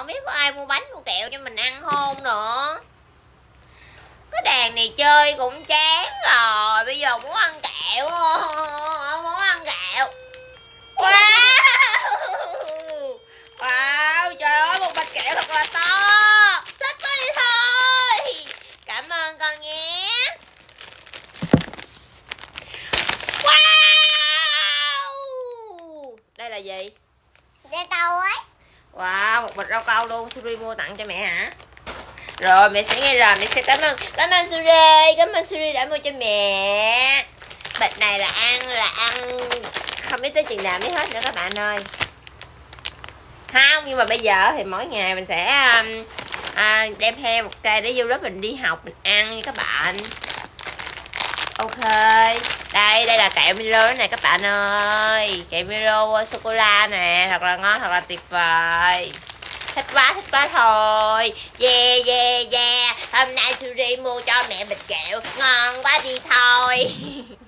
không biết có ai mua bánh mua kẹo cho mình ăn không nữa. Cái đàn này chơi cũng chán rồi, bây giờ muốn ăn kẹo. Muốn ăn kẹo. Wow! Wow, trời ơi, một bịch kẹo thật là to. Thích quá đi thôi. Cảm ơn con nhé. Wow! Đây là gì? Đây đâu ấy. Wow, một bịch rau câu luôn. Suri mua tặng cho mẹ hả? Rồi mẹ sẽ nghe rồi Mẹ sẽ cảm ơn. Cảm ơn Suri. Cảm ơn Suri đã mua cho mẹ. Bịch này là ăn là ăn. Không biết tới chừng nào mới hết nữa các bạn ơi. Không nhưng mà bây giờ thì mỗi ngày mình sẽ um, à, Đem theo một cây để vô lớp mình đi học Mình ăn nha các bạn. Ok. Đây đây là kẹo Milo đó nè, các bạn ơi. Kẹo Milo sô cô la nè, Thật là ngon, thật là tuyệt vời. Thích quá thích quá thôi. Yeah yeah yeah. Hôm nay Suri mua cho mẹ bịch kẹo. Ngon quá đi thôi.